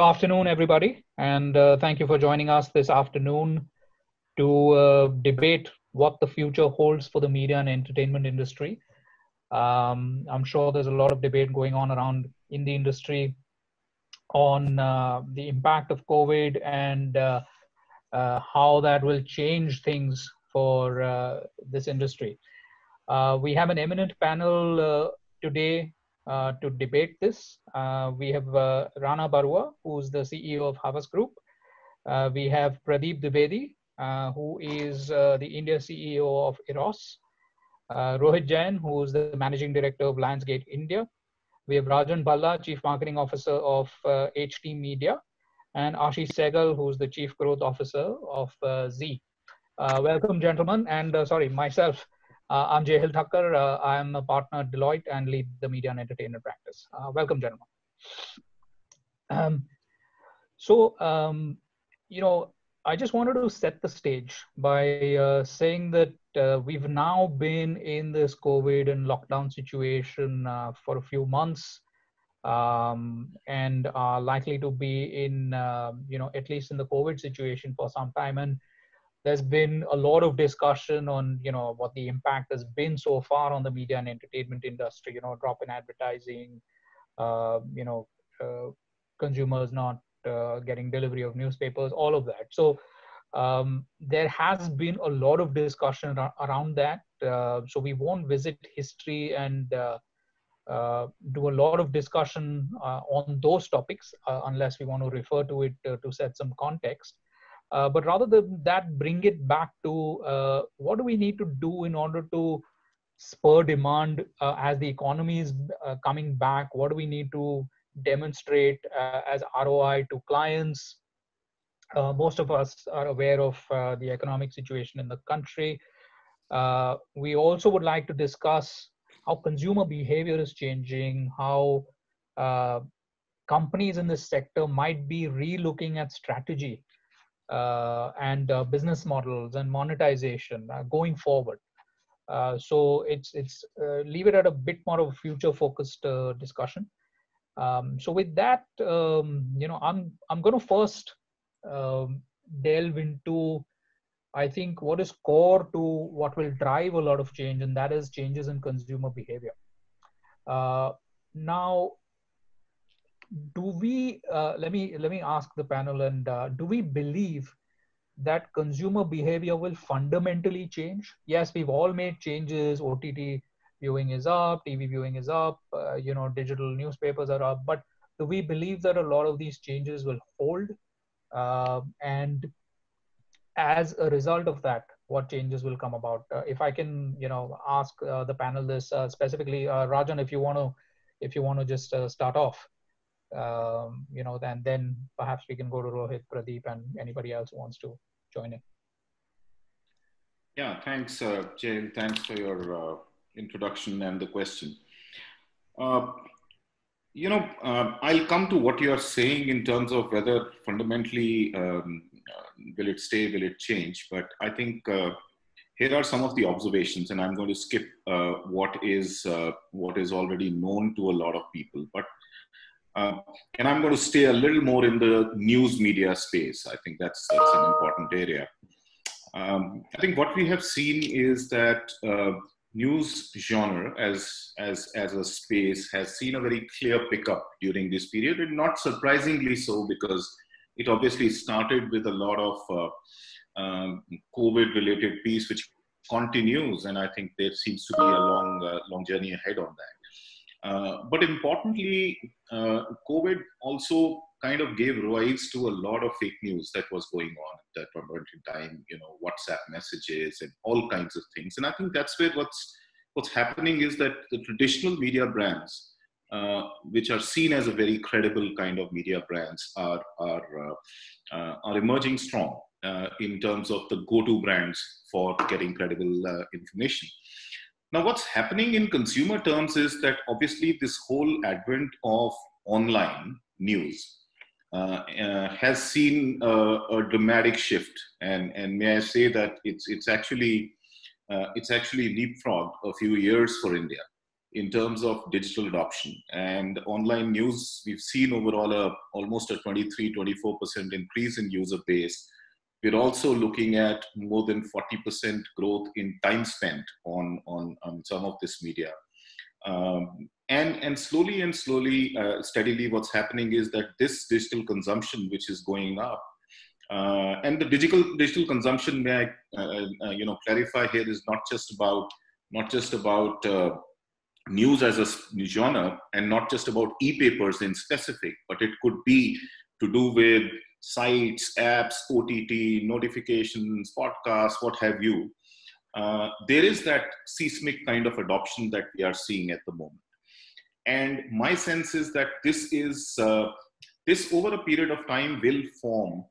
afternoon, everybody, and uh, thank you for joining us this afternoon to uh, debate what the future holds for the media and entertainment industry. Um, I'm sure there's a lot of debate going on around in the industry on uh, the impact of COVID and uh, uh, how that will change things for uh, this industry. we have an eminent panel today uh, to debate this. Uh, we have uh, Rana Barua, who's the CEO of Havas Group. Uh, we have Pradeep Dwivedi, uh, who is uh, the India CEO of Eros. Rohit Jain, who's the Managing Director of Lionsgate India. We have Rajan Bhalla, Chief Marketing Officer of HT Media, and Ashish Sehgal, who's the Chief Growth Officer of Zee. welcome, gentlemen, and sorry, myself. Uh, I'm Jehil Thakkar. Uh, I'm a partner at Deloitte and lead the media and entertainment practice. Uh, welcome, gentlemen. Um, so, um, you know, I just wanted to set the stage by uh, saying that uh, we've now been in this COVID and lockdown situation uh, for a few months um, and are likely to be in, you know, at least in the COVID situation for some time. And there's been a lot of discussion on you know what the impact has been so far on the media and entertainment industry you know drop in advertising uh, you know uh, consumers not uh, getting delivery of newspapers all of that. So um, there has been a lot of discussion around that. Uh, so we won't visit history and uh, uh, do a lot of discussion on those topics unless we want to refer to it to set some context uh, but rather than that, bring it back to uh, what do we need to do in order to spur demand uh, as the economy is uh, coming back? What do we need to demonstrate uh, as ROI to clients? Uh, most of us are aware of the economic situation in the country. we also would like to discuss how consumer behavior is changing, how companies in this sector might be re-looking at strategy and uh, business models and monetization uh, going forward. so it's it's leave it at a bit more of a future focused discussion. Um, so with that, um, you know, I'm I'm going to first um, delve into I think what is core to what will drive a lot of change, and that is changes in consumer behavior. Uh, now, do we uh, let me let me ask the panel and uh, do we believe that consumer behavior will fundamentally change? Yes we've all made changes. Ott viewing is up tv viewing is up uh, you know digital newspapers are up. But do we believe that a lot of these changes will hold? Uh, and as a result of that what changes will come about? Uh, if i can you know ask uh, the panel this specifically rajan if you want to if you want to just start off um, you know, and then perhaps we can go to Rohit, Pradeep, and anybody else who wants to join in. Yeah, thanks, uh, Jay. Thanks for your uh, introduction and the question. Uh, you know, uh, I'll come to what you are saying in terms of whether fundamentally um, uh, will it stay, will it change. But I think uh, here are some of the observations, and I'm going to skip uh, what is what is already known to a lot of people. But uh, and I'm going to stay a little more in the news media space. I think that's, that's an important area. Um, I think what we have seen is that uh, news genre as, as, as a space has seen a very clear pickup during this period, and not surprisingly so because it obviously started with a lot of uh, um, COVID related piece, which continues, and I think there seems to be a long, uh, long journey ahead on that. Uh, but importantly, uh, COVID also kind of gave rise to a lot of fake news that was going on at that point in time, you know, WhatsApp messages and all kinds of things. And I think that's where what's, what's happening is that the traditional media brands, uh, which are seen as a very credible kind of media brands, are, are, uh, uh, are emerging strong uh, in terms of the go-to brands for getting credible information. Now, what's happening in consumer terms is that obviously this whole advent of online news uh, uh, has seen a, dramatic shift, and and may I say that it's it's actually uh, it's actually leapfrogged a few years for India. in terms of digital adoption and online news. We've seen overall a, almost a 23, 24% increase in user base. We're also looking at more than 40% growth in time spent on, on, on some of this media. Um, and, and slowly and slowly, uh, steadily, what's happening is that this digital consumption, which is going up, uh, and the digital digital consumption, may I, uh, uh you know, clarify here, is not just about not just about uh, news as a genre, and not just about e-papers in specific, but it could be to do with sites, apps, OTT, notifications, podcasts, what have you. Uh, there is that seismic kind of adoption that we are seeing at the moment. And my sense is that this is uh, this over a period of time will form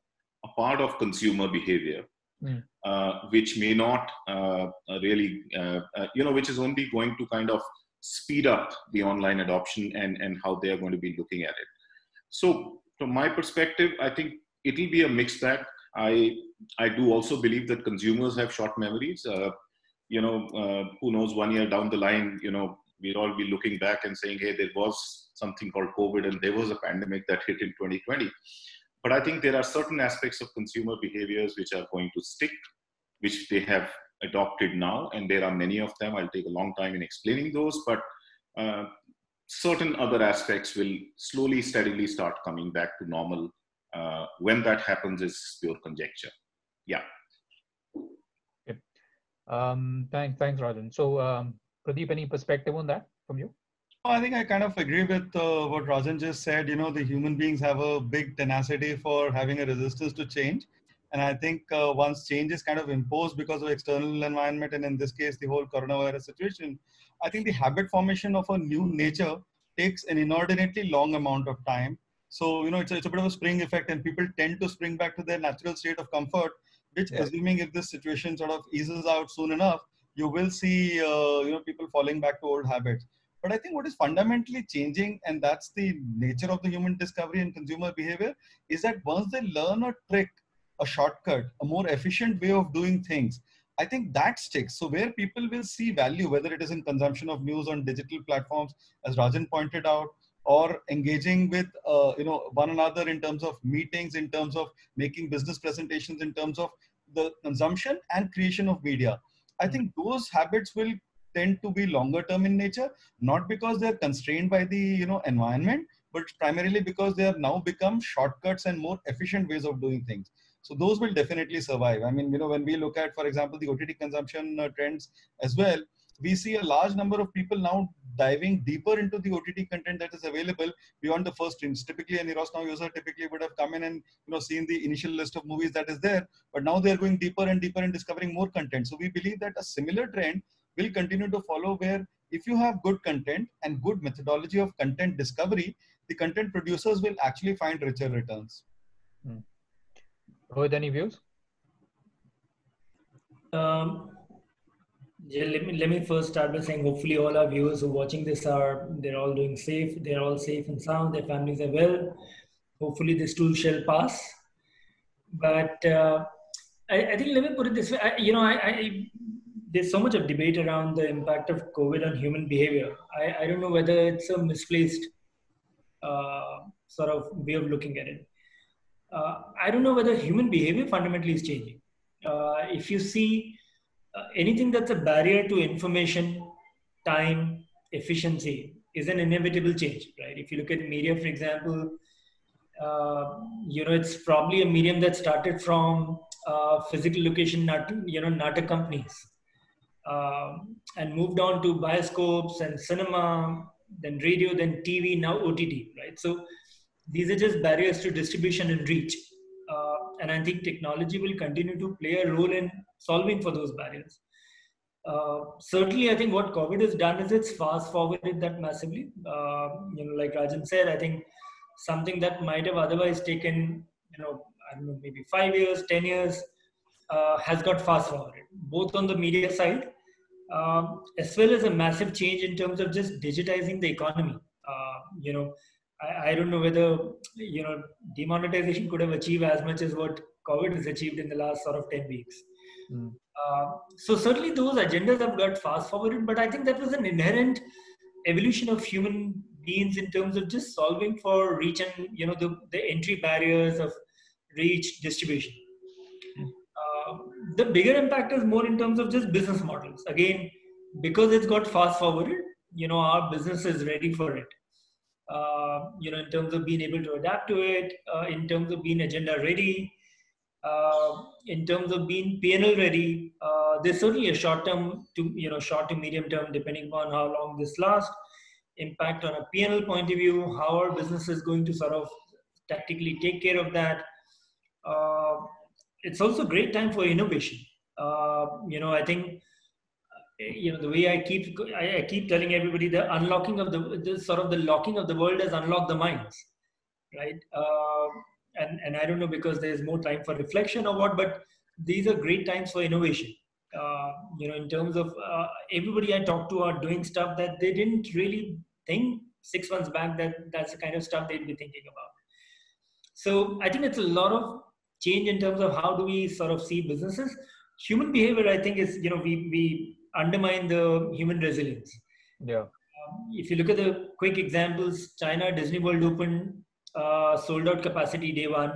a part of consumer behavior, mm. uh, which may not uh, really, uh, uh, you know, which is only going to kind of speed up the online adoption and, and how they are going to be looking at it. So, from my perspective, I think it'll be a mixed bag. I I do also believe that consumers have short memories. Uh, you know, uh, who knows? One year down the line, you know, we'll all be looking back and saying, "Hey, there was something called COVID, and there was a pandemic that hit in 2020." But I think there are certain aspects of consumer behaviors which are going to stick, which they have adopted now, and there are many of them. I'll take a long time in explaining those, but uh, certain other aspects will slowly, steadily start coming back to normal. Uh, when that happens is pure conjecture. Yeah. Okay. Um, thanks, thanks, Rajan. So, um, Pradeep, any perspective on that from you? I think I kind of agree with uh, what Rajan just said. You know, the human beings have a big tenacity for having a resistance to change. And I think uh, once change is kind of imposed because of external environment, and in this case, the whole coronavirus situation, I think the habit formation of a new nature takes an inordinately long amount of time. So, you know, it's, it's a bit of a spring effect, and people tend to spring back to their natural state of comfort, which, yeah. assuming if this situation sort of eases out soon enough, you will see, uh, you know, people falling back to old habits. But I think what is fundamentally changing, and that's the nature of the human discovery and consumer behavior, is that once they learn a trick, a shortcut, a more efficient way of doing things, I think that sticks. So where people will see value, whether it is in consumption of news on digital platforms, as Rajan pointed out, or engaging with uh, you know one another in terms of meetings, in terms of making business presentations, in terms of the consumption and creation of media. I think those habits will tend to be longer term in nature, not because they're constrained by the you know environment, but primarily because they have now become shortcuts and more efficient ways of doing things. So those will definitely survive. I mean, you know, when we look at, for example, the OTT consumption uh, trends as well, we see a large number of people now diving deeper into the OTT content that is available beyond the first streams. Typically, an Eros Now user typically would have come in and you know seen the initial list of movies that is there, but now they are going deeper and deeper and discovering more content. So we believe that a similar trend will continue to follow where if you have good content and good methodology of content discovery, the content producers will actually find richer returns. Hmm. Rohit, any views? Um, yeah, let me let me first start by saying hopefully all our viewers who are watching this are they're all doing safe, they're all safe and sound, their families are well. Hopefully this too shall pass. But uh, I, I, think let me put it this way. I, you know, I, I there's so much of debate around the impact of COVID on human behavior. I, I don't know whether it's a misplaced uh, sort of way of looking at it. Uh, I don't know whether human behavior fundamentally is changing. Uh, if you see uh, anything that's a barrier to information, time, efficiency, is an inevitable change, right? If you look at media, for example, uh, you know, it's probably a medium that started from uh, physical location, not you know, not a companies um, and moved on to bioscopes and cinema, then radio, then TV, now OTT, right? So these are just barriers to distribution and reach. Uh, and I think technology will continue to play a role in solving for those barriers. Uh, certainly, I think what COVID has done is it's fast forwarded that massively. Uh, you know, like Rajan said, I think something that might have otherwise taken, you know, I don't know, maybe five years, 10 years, uh, has got fast forwarded, both on the media side um, as well as a massive change in terms of just digitizing the economy. Uh, you know, I, I, don't know whether you know demonetization could have achieved as much as what COVID has achieved in the last sort of ten weeks. Mm. Uh, so certainly those agendas have got fast forwarded, but I think that was an inherent evolution of human beings in terms of just solving for reach and you know the, the entry barriers of reach distribution. Uh, the bigger impact is more in terms of just business models. Again, because it's got fast forwarded, you know, our business is ready for it. Uh, you know, in terms of being able to adapt to it, uh, in terms of being agenda ready, uh, in terms of being P&L ready. Uh, there's certainly a short term to you know short to medium term, depending upon how long this lasts. Impact on a P&L point of view, how our business is going to sort of tactically take care of that. Uh, it's also a great time for innovation. you know, I think you know the way I keep I, keep telling everybody the unlocking of the, the sort of the locking of the world has unlocked the minds, right? Uh, and and I don't know because there's more time for reflection or what, but these are great times for innovation. Uh, you know, in terms of uh, everybody I talk to are doing stuff that they didn't really think six months back that that's the kind of stuff they'd be thinking about. So I think it's a lot of change in terms of how do we sort of see businesses. Human behavior, I think, is you know we we undermine the human resilience. Yeah. Um, if you look at the quick examples, China Disney World opened, uh, sold out capacity day one.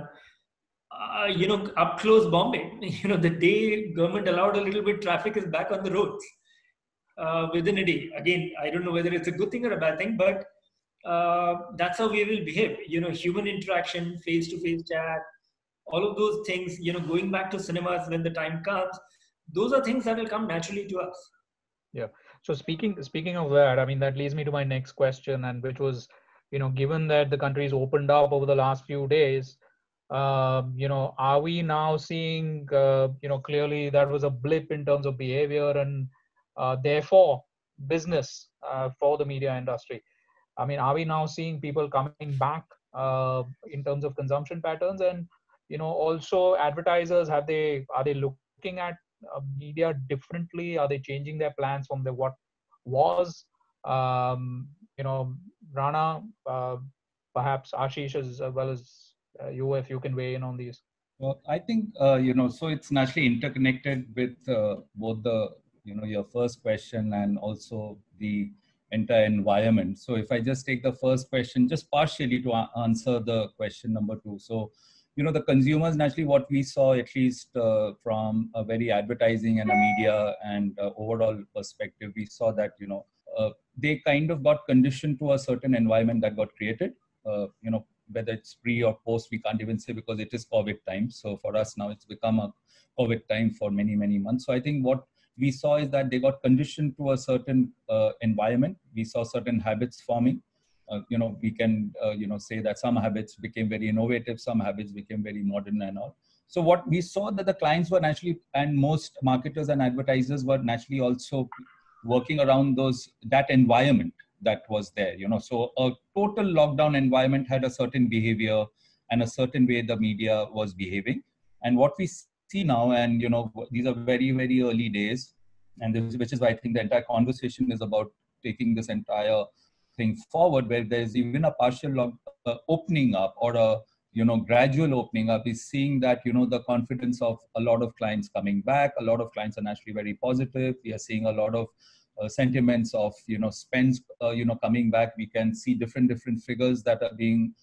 Uh, you know, up close Bombay. You know, the day government allowed a little bit, traffic is back on the roads uh, within a day. Again, I don't know whether it's a good thing or a bad thing, but uh, that's how we will behave. You know, human interaction, face-to-face chat, all of those things. You know, going back to cinemas when the time comes those are things that will come naturally to us. Yeah. So speaking speaking of that i mean that leads me to my next question and which was you know given that the country's opened up over the last few days uh, you know are we now seeing uh, you know clearly that was a blip in terms of behavior and uh, therefore business uh, for the media industry? I mean are we now seeing people coming back uh, in terms of consumption patterns? And you know also advertisers have they are they looking at media differently? Are they changing their plans from the what was? Um, you know, Rana, uh, perhaps Ashish as well as uh, you, if you can weigh in on these. Well, I think uh, you know, so it's naturally interconnected with uh, both the you know your first question and also the entire environment. So if I just take the first question, just partially to answer the question number two. So you know the consumers naturally what we saw at least uh, from a very advertising and a media and uh, overall perspective we saw that you know uh, they kind of got conditioned to a certain environment that got created. Uh, you know whether it's pre or post we can't even say because it is covid time. So for us now it's become a covid time for many many months. So i think what we saw is that they got conditioned to a certain uh, environment. We saw certain habits forming you know, we can, uh, you know, say that some habits became very innovative, some habits became very modern and all. So what we saw that the clients were naturally, and most marketers and advertisers were naturally also working around those that environment that was there. You know, so a total lockdown environment had a certain behavior and a certain way the media was behaving. And what we see now, and you know, these are very very early days, and this, which is why I think the entire conversation is about taking this entire thing forward where there's even a partial uh, opening up or a you know gradual opening up is seeing that you know the confidence of a lot of clients coming back. A lot of clients are naturally very positive. We are seeing a lot of uh, sentiments of you know spends uh, you know coming back. We can see different different figures that are being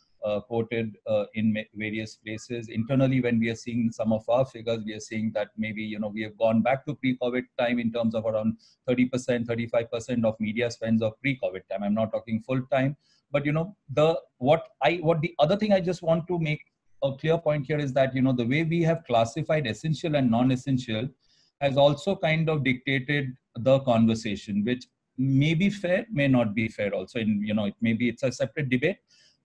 quoted uh, in various places. Internally, when we are seeing some of our figures, we are seeing that maybe you know we have gone back to pre-COVID time in terms of around 30%, 35% of media spends of pre-COVID time. I'm not talking full time, but you know the what I what the other thing I just want to make a clear point here is that you know the way we have classified essential and non-essential has also kind of dictated the conversation, which may be fair, may not be fair. Also, in you know, it maybe it's a separate debate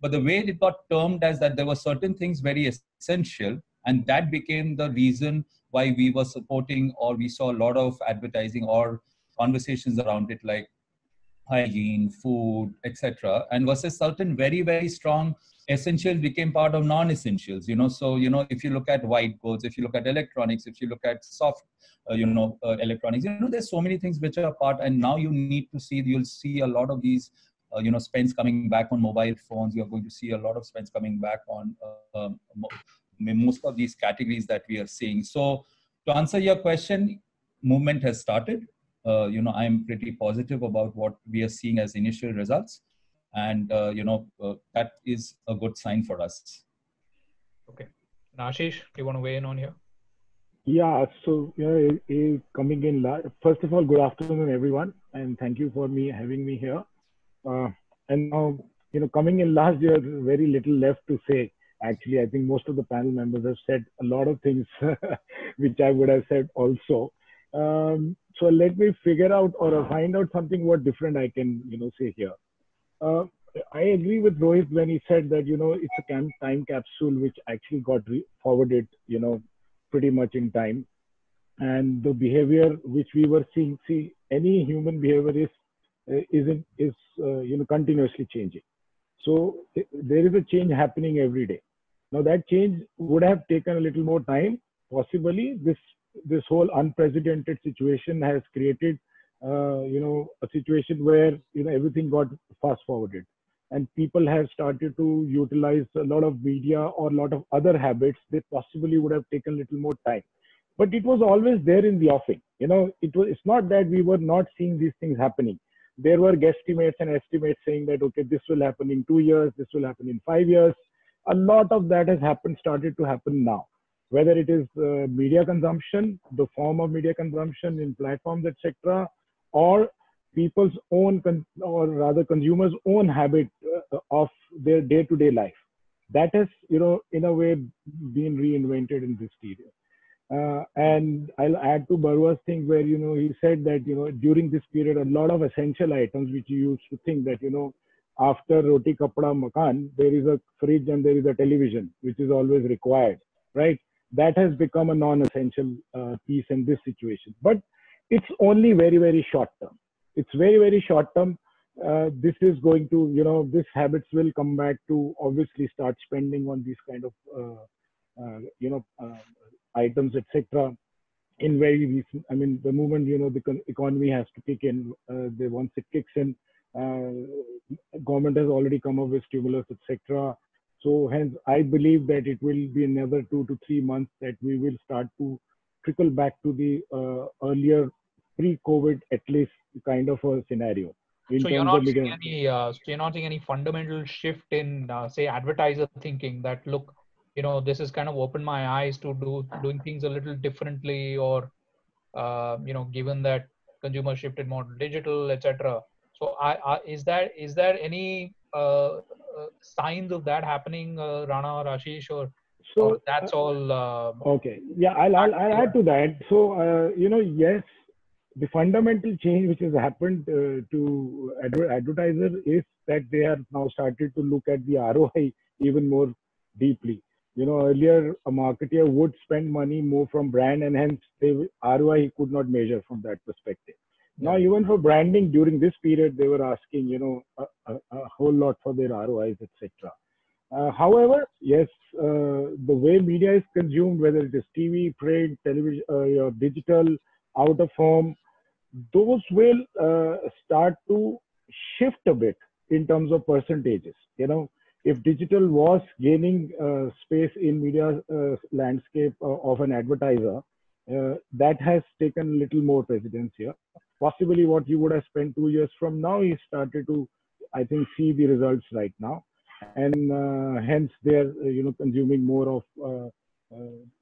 but the way it got termed as that there were certain things very essential, and that became the reason why we were supporting or we saw a lot of advertising or conversations around it, like hygiene, food, etc. And versus certain very, very strong essentials became part of non-essentials. You know, so you know if you look at white goods, if you look at electronics, if you look at soft, uh, you know, uh, electronics, you know, there's so many things which are part. And now you need to see, you'll see a lot of these uh, you know spends coming back on mobile phones you're going to see a lot of spends coming back on uh, um, most of these categories that we are seeing so to answer your question movement has started uh, you know, I'm pretty positive about what we are seeing as initial results. And, uh, you know, uh, that is a good sign for us. Okay. Ashish, do you want to weigh in on here? Yeah, so you know, coming in, first of all, good afternoon, everyone, and thank you for me having me here. Uh, and now, you know, coming in last year, very little left to say. Actually, I think most of the panel members have said a lot of things which I would have said also. Um, so let me figure out or find out something what different I can, you know, say here. Uh, I agree with Rohit when he said that, you know, it's a time capsule which actually got forwarded, you know, pretty much in time. And the behavior which we were seeing, see, any human behavior is uh, is is uh, you know continuously changing. So there is a change happening every day. Now that change would have taken a little more time. Possibly this this whole unprecedented situation has created uh, you know a situation where you know everything got fast forwarded and people have started to utilize a lot of media or a lot of other habits that possibly would have taken a little more time but it was always there in the offing you know it was it's not that we were not seeing these things happening there were guesstimates and estimates saying that okay this will happen in 2 years this will happen in 5 years. A lot of that has happened started to happen now. Whether it is uh, media consumption the form of media consumption in platforms etc or people's own or rather consumers own habit uh, of their day-to-day life. That has you know in a way been reinvented in this period uh, and i'll add to Barua's thing where you know he said that you know during this period a lot of essential items which you used to think that you know after roti kapda makan there is a fridge and there is a television which is always required right? That has become a non-essential uh, piece in this situation. But it's only very very short term. It's very very short term. Uh, this is going to you know this habits will come back to obviously start spending on these kind of uh, uh, you know uh, items etc in very recent i mean the moment you know the economy has to kick in uh, they once it kicks in uh, government has already come up with stimulus etc so hence i believe that it will be another two to three months that we will start to trickle back to the earlier pre-covid at least kind of a scenario. so you're not seeing any, uh, so you're not seeing any fundamental shift in, uh, say, advertiser thinking that look, you know, this has kind of opened my eyes to do doing things a little differently, or uh, you know, given that consumer shifted more digital, etc. So, I, I, is that is there any uh, uh, signs of that happening, uh, Rana or Ashish, or so or that's all? okay, yeah, I'll, I'll, I'll add to that. So, you know, yes, the fundamental change which has happened uh, to adver- advertiser is that they are now started to look at the ROI even more deeply. You know, earlier a marketer would spend money more from brand and hence the ROI he could not measure from that perspective. Yeah. Now, even for branding during this period, they were asking, you know, a, a, a whole lot for their ROIs, etc. Uh, however, yes, uh, the way media is consumed, whether it is TV, print, television, uh, digital, out of home, those will uh, start to shift a bit in terms of percentages. You know, if digital was gaining uh, space in media uh, landscape uh, of an advertiser, uh, that has taken a little more precedence here. Possibly what you would have spent two years from now, he started to, I think, see the results right now, and uh, hence they're you know consuming more of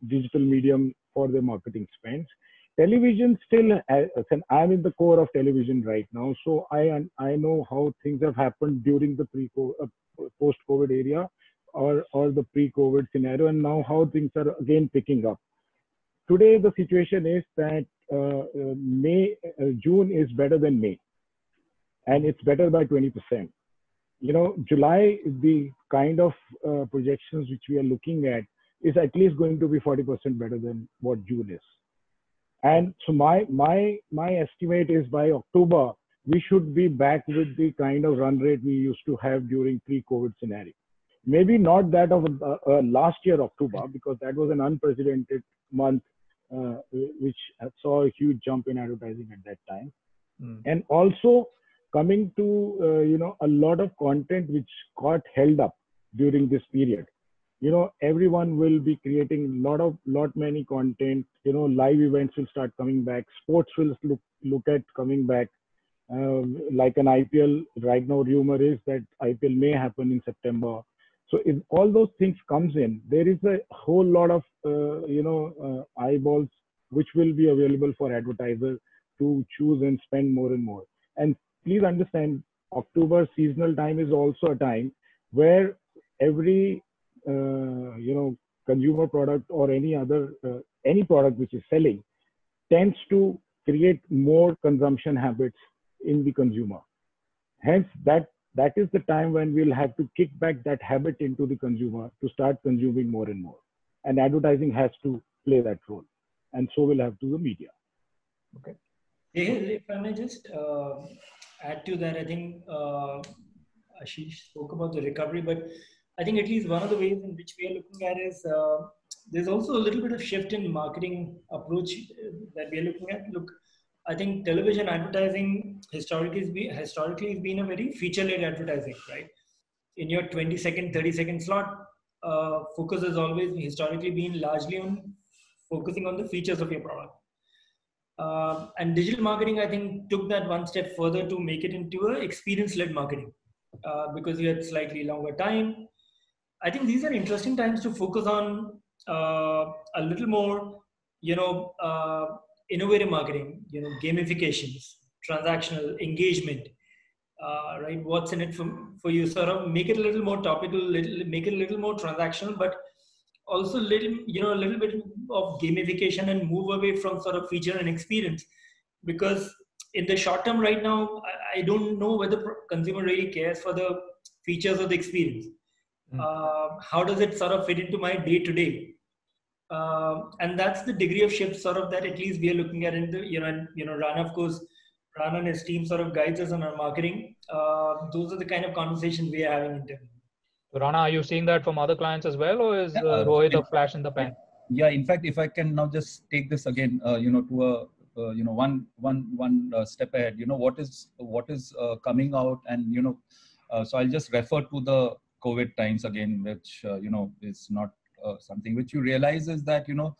digital medium for their marketing spends television still i'm in the core of television right now. So i i know how things have happened during the pre uh, post covid area or or the pre covid scenario and now how things are again picking up. Today the situation is that uh, uh, may uh, june is better than may and it's better by 20% you know july the kind of uh, projections which we are looking at is at least going to be 40% better than what june is and so my my my estimate is by October we should be back with the kind of run rate we used to have during pre-COVID scenario. Maybe not that of uh, uh, last year October because that was an unprecedented month, uh, which saw a huge jump in advertising at that time, mm. and also coming to uh, you know a lot of content which got held up during this period you know everyone will be creating a lot of lot many content you know live events will start coming back sports will look look at coming back. Um, like an ipl right now rumor is that ipl may happen in september. So if all those things comes in there is a whole lot of uh, you know uh, eyeballs which will be available for advertisers to choose and spend more and more. And please understand october seasonal time is also a time where every you know consumer product or any other uh, any product which is selling tends to create more consumption habits in the consumer. Hence that that is the time when we'll have to kick back that habit into the consumer to start consuming more and more. And advertising has to play that role. And so will have to the media. Okay. If i may just uh, add to that i think uh, ashish spoke about the recovery but I think at least one of the ways in which we are looking at is uh, there's also a little bit of shift in marketing approach uh, that we are looking at. Look, I think television advertising historically has been, historically has been a very feature-led advertising, right? In your 20 second, 30 second slot, uh, focus has always historically been largely on focusing on the features of your product. Uh, and digital marketing, I think, took that one step further to make it into a experience-led marketing uh, because you had slightly longer time, I think these are interesting times to focus on uh, a little more, you know, uh, innovative marketing, you know, gamifications, transactional engagement, uh, right? What's in it for, for you? Sort of make it a little more topical, little, make it a little more transactional, but also little, you know, a little bit of gamification and move away from sort of feature and experience, because in the short term right now, I, I don't know whether consumer really cares for the features of the experience Hmm. uh, how does it sort of fit into my day to day and that's the degree of shift sort of that at least we are looking at in the you know and you know rana of course rana and his team sort of guides us on our marketing uh, those are the kind of conversations we are having internally Rana, are you seeing that from other clients as well, or is uh, Rohit a flash in the pan? Yeah, in fact, if I can now just take this again, uh, you know, to a uh, you know one one one uh, step ahead. You know what is what is uh, coming out, and you know, so I'll just refer to the COVID times again, which uh, you know is not uh, something which you realize is that you know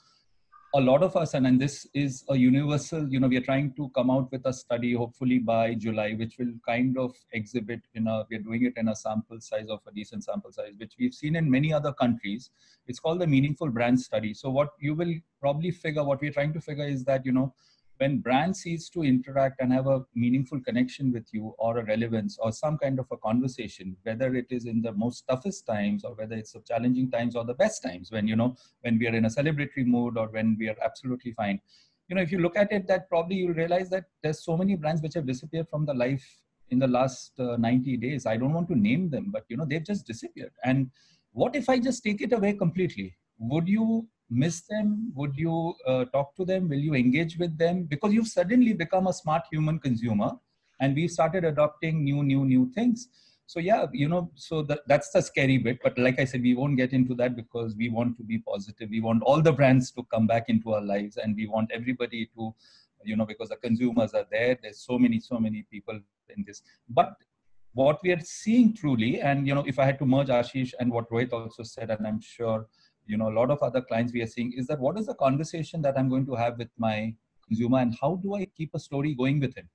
a lot of us and, and this is a universal you know we are trying to come out with a study hopefully by july which will kind of exhibit in a we're doing it in a sample size of a decent sample size which we've seen in many other countries. It's called the meaningful brand study. So what you will probably figure what we're trying to figure is that you know when brand cease to interact and have a meaningful connection with you or a relevance or some kind of a conversation whether it is in the most toughest times or whether it's the challenging times or the best times when you know when we are in a celebratory mood or when we are absolutely fine. You know if you look at it that probably you'll realize that there's so many brands which have disappeared from the life in the last uh, 90 days. I don't want to name them but you know they've just disappeared. And what if i just take it away completely? Would you miss them? Would you uh, talk to them? Will you engage with them? Because you've suddenly become a smart human consumer and we started adopting new, new, new things. So yeah, you know, so that, that's the scary bit. But like I said, we won't get into that because we want to be positive. We want all the brands to come back into our lives and we want everybody to, you know, because the consumers are there. There's so many, so many people in this. But what we are seeing truly, and you know, if I had to merge Ashish and what Rohit also said, and I'm sure you know a lot of other clients we are seeing is that what is the conversation that i'm going to have with my consumer and how do i keep a story going with him?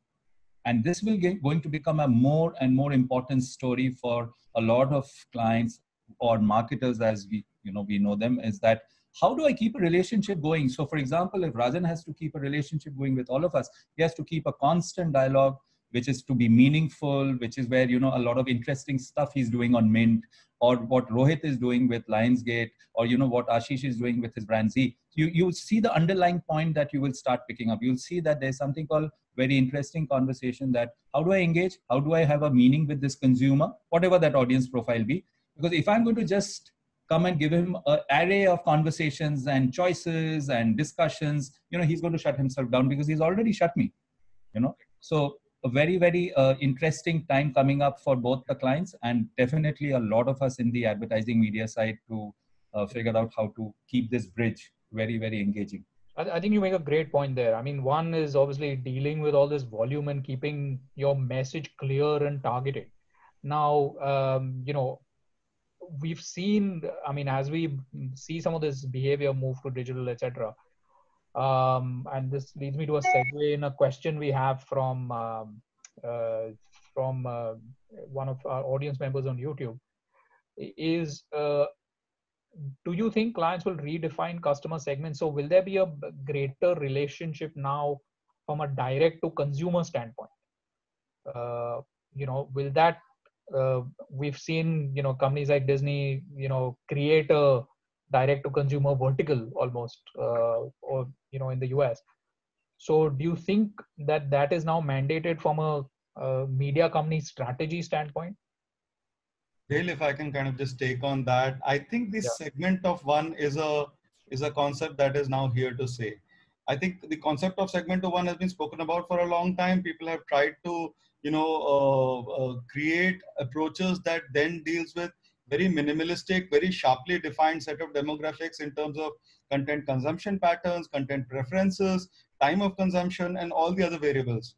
And this will get going to become a more and more important story for a lot of clients or marketers as we you know we know them is that how do i keep a relationship going? So for example if rajan has to keep a relationship going with all of us he has to keep a constant dialogue which is to be meaningful, which is where, you know, a lot of interesting stuff he's doing on Mint or what Rohit is doing with Lionsgate or, you know, what Ashish is doing with his brand Zee. You, you see the underlying point that you will start picking up. You'll see that there's something called very interesting conversation that how do I engage? How do I have a meaning with this consumer, whatever that audience profile be? Because if I'm going to just come and give him an array of conversations and choices and discussions, you know, he's going to shut himself down because he's already shut me, you know. So a very very uh, interesting time coming up for both the clients and definitely a lot of us in the advertising media side to uh, figure out how to keep this bridge very very engaging I think you make a great point there. I mean, one is obviously dealing with all this volume and keeping your message clear and targeted. Now, um, you know, we've seen, I mean, as we see some of this behavior move to digital, etc. Um, and this leads me to a segue in a question we have from um, uh, from uh, one of our audience members on YouTube. Is uh, do you think clients will redefine customer segments? So will there be a greater relationship now from a direct to consumer standpoint? Uh, you know, will that uh, we've seen you know companies like Disney you know create a direct to consumer vertical almost uh, or you know in the US. So do you think that that is now mandated from a, a media company strategy standpoint? Dale, if I can kind of just take on that, I think this yeah. segment of one is a is a concept that is now here to stay. I think the concept of segment of one has been spoken about for a long time. People have tried to, you know, uh, uh, create approaches that then deals with very minimalistic, very sharply defined set of demographics in terms of content consumption patterns, content preferences, time of consumption, and all the other variables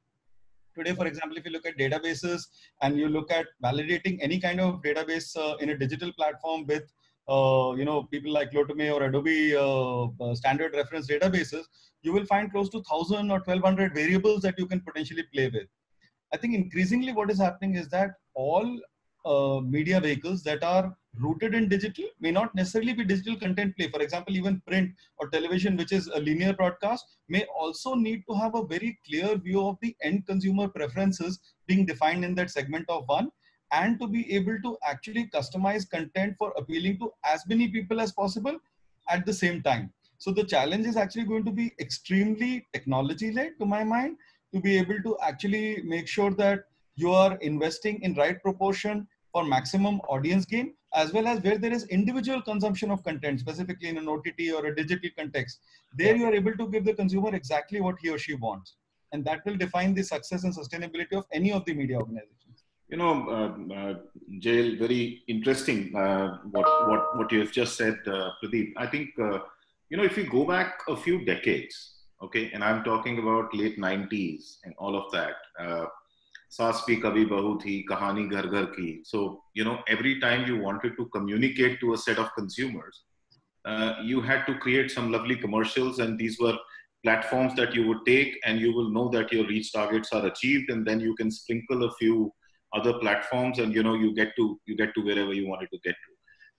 today for example if you look at databases and you look at validating any kind of database uh, in a digital platform with uh, you know people like Lotame or Adobe uh, uh standard reference databases, you will find close to 1,000 or 1,200 variables that you can potentially play with. I think increasingly what is happening is that all uh, media vehicles that are rooted in digital may not necessarily be digital content play. For example, even print or television, which is a linear broadcast, may also need to have a very clear view of the end consumer preferences being defined in that segment of one and to be able to actually customize content for appealing to as many people as possible at the same time. So the challenge is actually going to be extremely technology led to my mind to be able to actually make sure that you are investing in right proportion for maximum audience gain as well as where there is individual consumption of content specifically in an ott or a digital context. There you are able to give the consumer exactly what he or she wants and that will define the success and sustainability of any of the media organizations. You know uh, uh, Jehil very interesting uh, what, what what you have just said uh, pradeep. I think uh, you know if you go back a few decades okay and i'm talking about late 90s and all of that Saas Bhi Kabhi Bahu Kahani Ghar Ghar Ki. So, you know, every time you wanted to communicate to a set of consumers, uh, you had to create some lovely commercials and these were platforms that you would take and you will know that your reach targets are achieved and then you can sprinkle a few other platforms and you know you get to you get to wherever you wanted to get to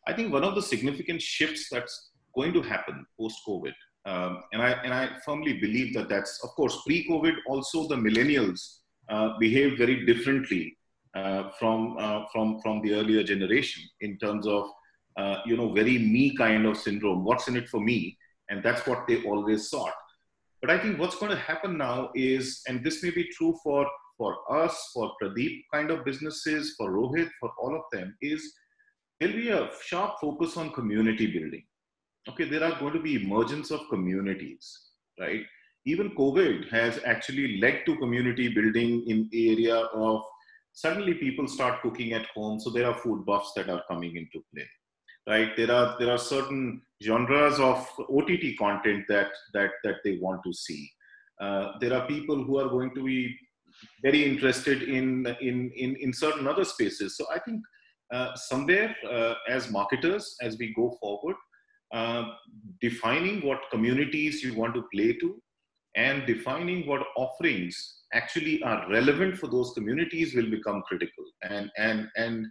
i think one of the significant shifts that's going to happen post covid um, and i and i firmly believe that that's of course pre covid also the millennials uh, behaved very differently uh, from uh, from from the earlier generation in terms of you know very me kind of syndrome. What's in it for me? And that's what they always sought. But I think what's going to happen now is, and this may be true for for us, for Pradeep kind of businesses, for Rohit, for all of them, is there'll be a sharp focus on community building. Okay, there are going to be emergence of communities, right? Even COVID has actually led to community building in the area of suddenly people start cooking at home. So there are food buffs that are coming into play, right? There are there are certain genres of OTT content that that that they want to see. Uh, there are people who are going to be very interested in in in, in certain other spaces. So I think uh, somewhere uh, as marketers, as we go forward, uh, defining what communities you want to play to and defining what offerings actually are relevant for those communities will become critical. And, and, and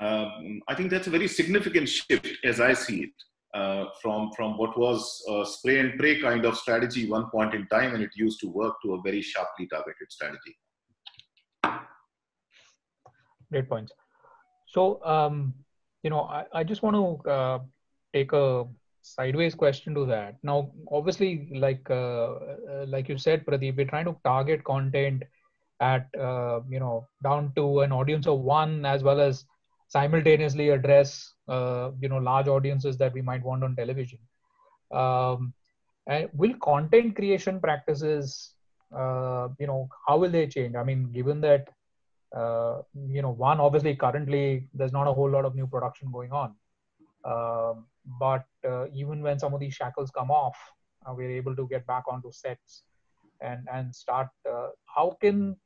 um, I think that's a very significant shift as I see it. Uh, from from what was a spray and pray kind of strategy one point in time, and it used to work to a very sharply targeted strategy. Great points. So, um, you know, I, I just want to uh, take a sideways question to that. Now obviously like uh, uh, like you said pradeep we're trying to target content at uh, you know down to an audience of one as well as simultaneously address uh, you know large audiences that we might want on television. Um, and will content creation practices uh, you know how will they change? I mean given that uh, you know one obviously currently there's not a whole lot of new production going on but uh, even when some of these shackles come off uh, we're able to get back onto sets and and start uh, how can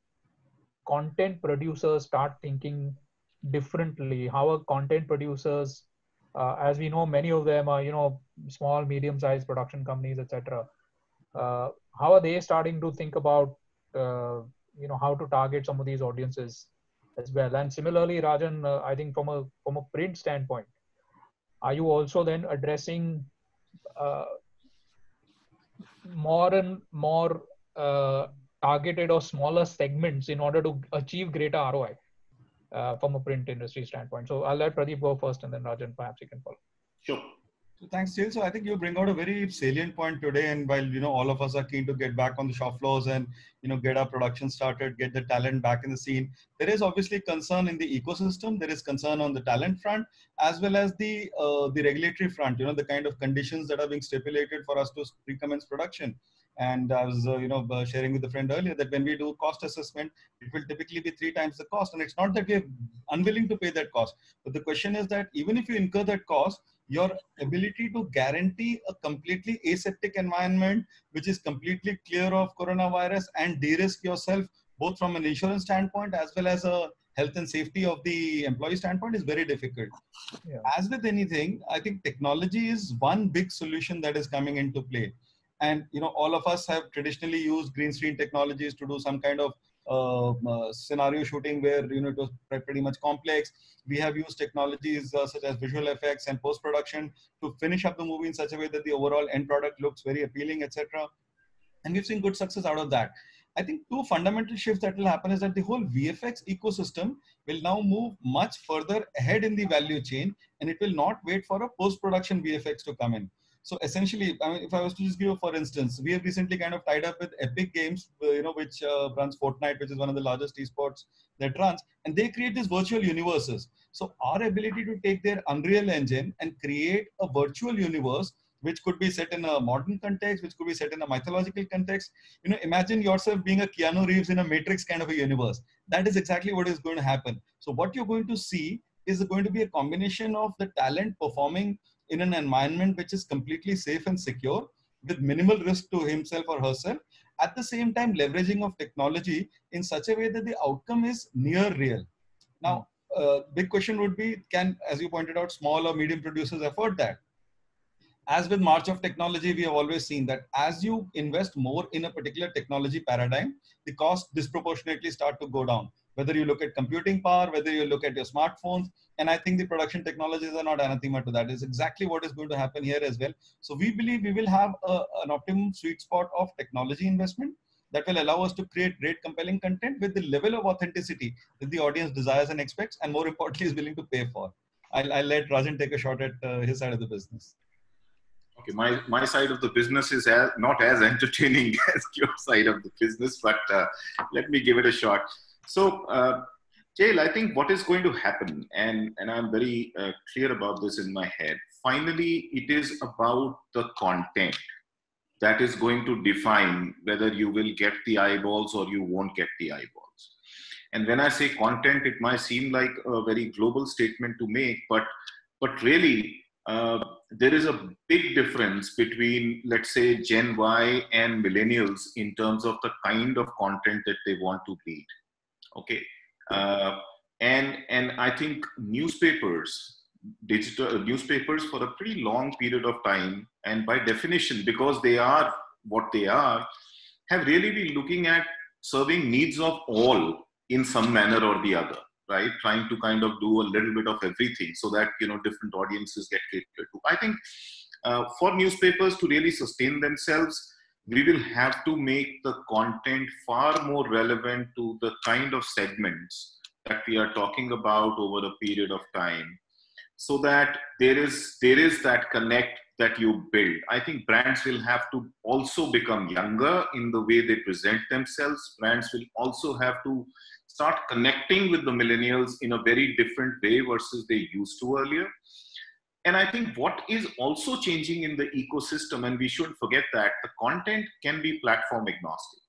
content producers start thinking differently how are content producers uh, as we know, many of them are, you know, small, medium-sized production companies, etc. Uh, how are they starting to think about, uh, you know, how to target some of these audiences as well? And similarly, Rajan, I think from a from a print standpoint, are you also then addressing uh, more and more uh, targeted or smaller segments in order to achieve greater ROI? uh, from a print industry standpoint. So I'll let Pradeep go first and then Rajan, perhaps you can follow. Sure. So thanks, Jehil. So I think you bring out a very salient point today. And while you know all of us are keen to get back on the shop floors and you know get our production started, get the talent back in the scene, there is obviously concern in the ecosystem. There is concern on the talent front as well as the uh, the regulatory front. You know the kind of conditions that are being stipulated for us to recommence production. And I was, uh, you know, uh, sharing with a friend earlier that when we do cost assessment, it will typically be three times the cost. And it's not that we're unwilling to pay that cost, but the question is that even if you incur that cost, your ability to guarantee a completely aseptic environment, which is completely clear of coronavirus and de-risk yourself, both from an insurance standpoint as well as a health and safety of the employee standpoint is very difficult. Yeah. As with anything, I think technology is one big solution that is coming into play and you know all of us have traditionally used green screen technologies to do some kind of scenario shooting where you know it was pretty much complex. We have used technologies uh, such as visual effects and post production to finish up the movie in such a way that the overall end product looks very appealing, etc. And we've seen good success out of that. I think two fundamental shifts that will happen is that the whole VFX ecosystem will now move much further ahead in the value chain, and it will not wait for a post production VFX to come in. So essentially, I mean, if I was to just give you, for instance, we have recently kind of tied up with Epic Games, uh, you know, which uh, runs Fortnite, which is one of the largest esports that runs, and they create these virtual universes. So our ability to take their Unreal Engine and create a virtual universe which could be set in a modern context, which could be set in a mythological context. You know, imagine yourself being a Keanu Reeves in a Matrix kind of a universe. That is exactly what is going to happen. So what you're going to see is going to be a combination of the talent performing in an environment which is completely safe and secure with minimal risk to himself or herself at the same time leveraging of technology in such a way that the outcome is near real. Now uh, big question would be can as you pointed out small or medium producers afford that? As with march of technology we have always seen that as you invest more in a particular technology paradigm the cost disproportionately start to go down whether you look at computing power, whether you look at your smartphones. And I think the production technologies are not anathema to that. Is exactly what is going to happen here as well. So we believe we will have a, an optimum sweet spot of technology investment that will allow us to create great compelling content with the level of authenticity that the audience desires and expects and more importantly is willing to pay for. I'll, I'll let Rajan take a shot at uh, his side of the business. Okay, my, my side of the business is as, not as entertaining as your side of the business, but uh, let me give it a shot. So, uh, Jehil, I think what is going to happen, and, and I'm very uh, clear about this in my head, finally, it is about the content that is going to define whether you will get the eyeballs or you won't get the eyeballs. And when I say content, it might seem like a very global statement to make, but, but really, uh, there is a big difference between, let's say, Gen Y and millennials in terms of the kind of content that they want to read okay. Uh, and and i think newspapers digital uh, newspapers for a pretty long period of time and by definition because they are what they are have really been looking at serving needs of all in some manner or the other right? Trying to kind of do a little bit of everything so that you know different audiences get catered to i think uh, for newspapers to really sustain themselves we will have to make the content far more relevant to the kind of segments that we are talking about over a period of time so that there is there is that connect that you build. I think brands will have to also become younger in the way they present themselves. Brands will also have to start connecting with the millennials in a very different way versus they used to earlier and I think what is also changing in the ecosystem, and we shouldn't forget that the content can be platform agnostic.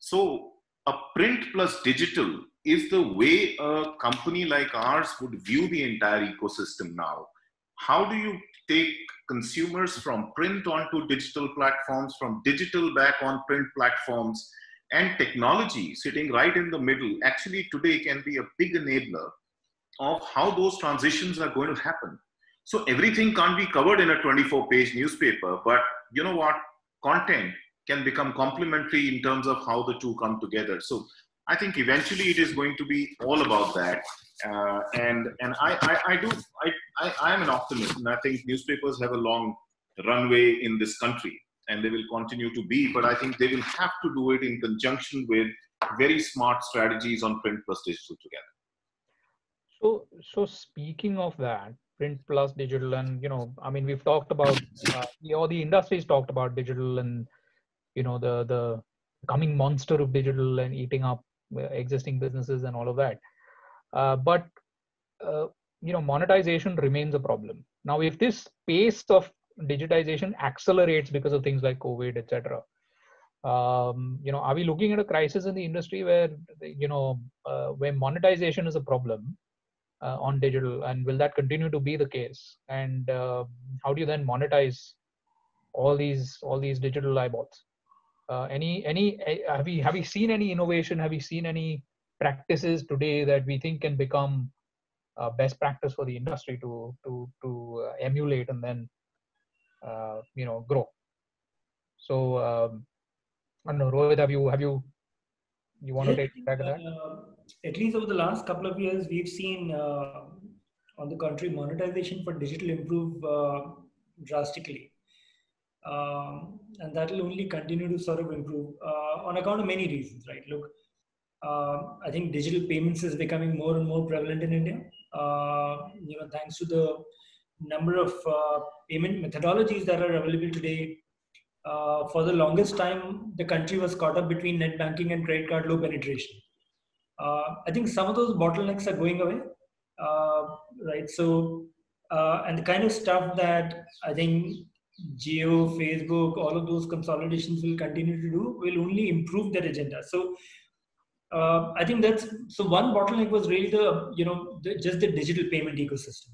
So, a print plus digital is the way a company like ours would view the entire ecosystem now. How do you take consumers from print onto digital platforms, from digital back on print platforms, and technology sitting right in the middle actually today can be a big enabler of how those transitions are going to happen So everything can't be covered in a 24 page newspaper, but you know what? Content can become complementary in terms of how the two come together. So I think eventually it is going to be all about that. Uh, and and I, I, I do I, I, I am an optimist and I think newspapers have a long runway in this country and they will continue to be but I think they will have to do it in conjunction with very smart strategies on print plus digital together. So so speaking of that, print plus digital and you know I mean we've talked about uh, or the industry's talked about digital and you know the the coming monster of digital and eating up uh, existing businesses and all of that. Uh, but uh, you know monetization remains a problem. Now if this pace of digitization accelerates because of things like covid etc um, you know are we looking at a crisis in the industry where you know uh, where monetization is a problem uh, on digital and will that continue to be the case? And uh, how do you then monetize all these all these digital eyeballs? Uh, any any have we have we seen any innovation? Have we seen any practices today that we think can become uh, best practice for the industry to to to uh, emulate and then uh, you know grow? So um, I don't know Rohit have you have you you want to take back that at least over the last couple of years we've seen uh, on the contrary monetization for digital improve drastically um, and that will only continue to sort of improve uh, on account of many reasons, right? Look, uh, I think digital payments is becoming more and more prevalent in India. Uh, you know, thanks to the number of uh, payment methodologies that are available today. Uh, for the longest time, the country was caught up between net banking and credit card low penetration. Uh, I think some of those bottlenecks are going away, right? So, and the kind of stuff that I think Jio, Facebook, all of those consolidations will continue to do will only improve their agenda. So uh, I think that's so one bottleneck was really the you know the, just the digital payment ecosystem,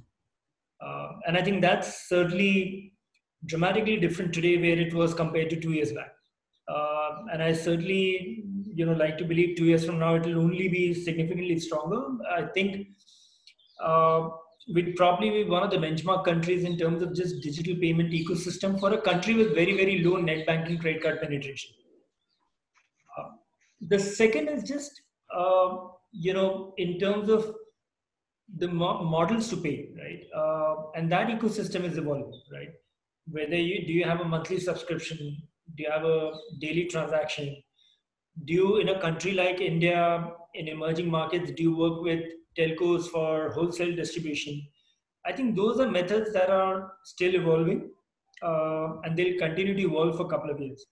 uh, and I think that's certainly dramatically different today where it was compared to two years back. Uh, and I certainly you know like to believe two years from now it will only be significantly stronger. I think uh, we'd probably be one of the benchmark countries in terms of just digital payment ecosystem for a country with very, very low net banking credit card penetration. Uh, the second is just, uh, you know, in terms of the mo- models to pay, right? Uh, and that ecosystem is evolving, right? Whether you do you have a monthly subscription, do you have a daily transaction? Do you, in a country like India, in emerging markets, do you work with telcos for wholesale distribution. I think those are methods that are still evolving uh, and they'll continue to evolve for a couple of years.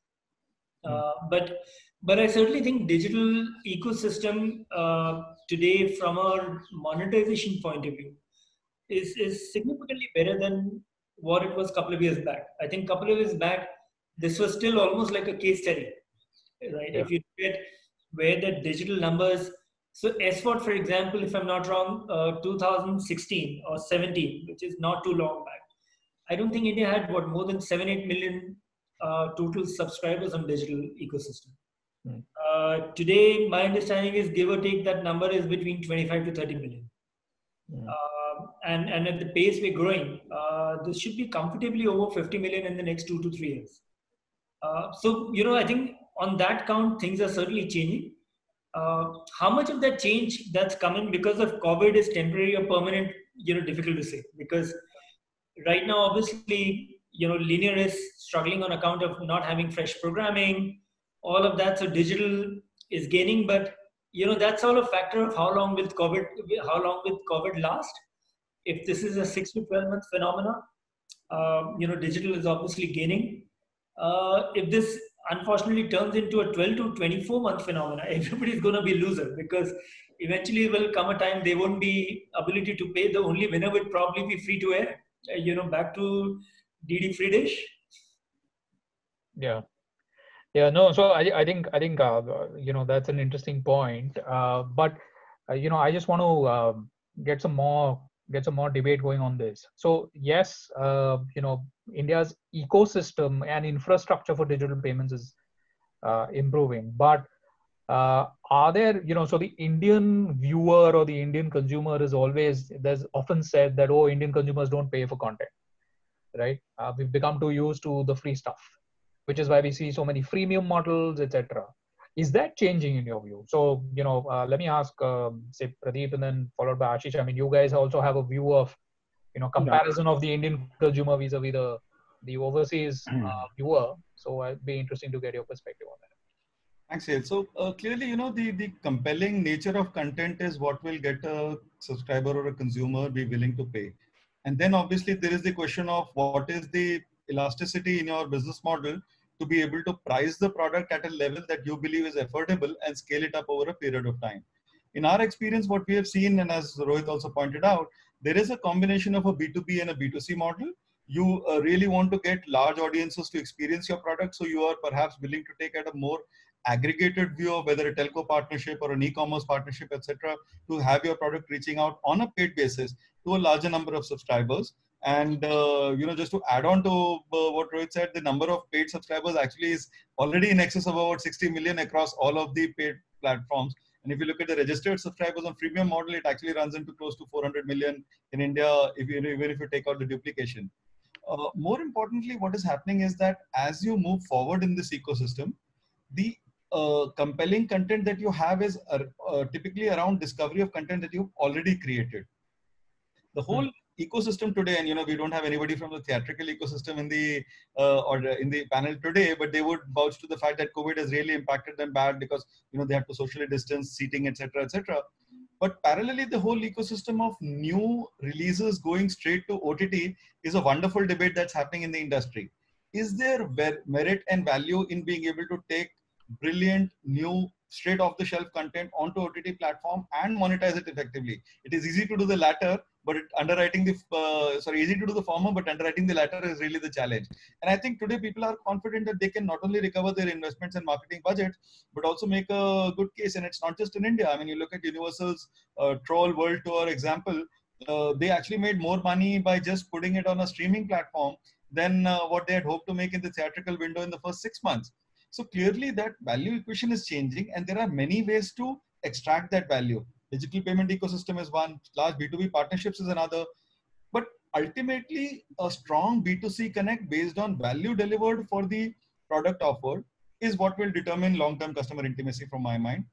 Hmm. Uh, but but I certainly think digital ecosystem uh, today, from a monetization point of view, is is significantly better than what it was a couple of years back. I think a couple of years back, this was still almost like a case study, right? Yeah. If you look at where the digital numbers so SWOT, for example, if I'm not wrong, uh, 2016 or 17, which is not too long back, I don't think India had what more than seven, eight million uh, total subscribers on digital ecosystem. Mm. Uh, today, my understanding is give or take that number is between 25 to 30 million. Mm. and, and at the pace we're growing, uh, this should be comfortably over 50 million in the next two to three years. Uh, so, you know, I think on that count, things are certainly changing uh, how much of that change that's coming because of COVID is temporary or permanent, you know, difficult to say. Because right now, obviously, you know, linear is struggling on account of not having fresh programming, all of that. So digital is gaining, but you know, that's all a factor of how long will COVID, how long will COVID last. If this is a six to twelve month phenomena, uh, you know, digital is obviously gaining. Uh, if this unfortunately turns into a 12 to 24 month phenomena, everybody's going to be loser because eventually will come a time they won't be ability to pay. The only winner would probably be free to air. Uh, you know, back to DD free dish. Yeah. Yeah, no. So I, I think I think uh, you know that's an interesting point. Uh, but uh, you know, I just want to um, get some more get some more debate going on this. So yes, uh, you know, India's ecosystem and infrastructure for digital payments is uh, improving, but uh, are there you know so the indian viewer or the indian consumer is always there's often said that oh indian consumers don't pay for content right? Uh, we've become too used to the free stuff which is why we see so many freemium models etc is that changing in your view so you know uh, let me ask um, say pradeep and then followed by ashish i mean you guys also have a view of you know comparison yeah. of the indian consumer vis-a-vis the the overseas uh, viewer so it'd be interesting to get your perspective on that Thanks, Jehil. So uh, clearly, you know, the, the compelling nature of content is what will get a subscriber or a consumer be willing to pay. And then obviously there is the question of what is the elasticity in your business model to be able to price the product at a level that you believe is affordable and scale it up over a period of time. In our experience, what we have seen, and as Rohit also pointed out, there is a combination of a B2B and a B2C model. You uh, really want to get large audiences to experience your product, so you are perhaps willing to take at a more aggregated view of whether a telco partnership or an e-commerce partnership, etc., to have your product reaching out on a paid basis to a larger number of subscribers. And uh, you know, just to add on to uh, what Rohit said, the number of paid subscribers actually is already in excess of about 60 million across all of the paid platforms. And if you look at the registered subscribers on freemium model, it actually runs into close to 400 million in India, if you, even if you take out the duplication. Uh, more importantly, what is happening is that as you move forward in this ecosystem, the uh, compelling content that you have is uh, uh, typically around discovery of content that you've already created. The whole hmm. Ecosystem today, and you know, we don't have anybody from the theatrical ecosystem in the uh, or in the panel today, but they would vouch to the fact that COVID has really impacted them bad because you know they have to socially distance, seating, etc., etc. But parallelly, the whole ecosystem of new releases going straight to OTT is a wonderful debate that's happening in the industry. Is there merit and value in being able to take brilliant new straight off the shelf content onto OTT platform and monetize it effectively. It is easy to do the latter, but it, underwriting the uh, sorry easy to do the former, but underwriting the latter is really the challenge. And I think today people are confident that they can not only recover their investments and marketing budget, but also make a good case. And it's not just in India. I mean, you look at Universal's uh, Troll World Tour example. Uh, they actually made more money by just putting it on a streaming platform than uh, what they had hoped to make in the theatrical window in the first six months. So clearly that value equation is changing and there are many ways to extract that value. Digital payment ecosystem is one, large B2B partnerships is another. But ultimately a strong B2C connect based on value delivered for the product offered is what will determine long-term customer intimacy from my mind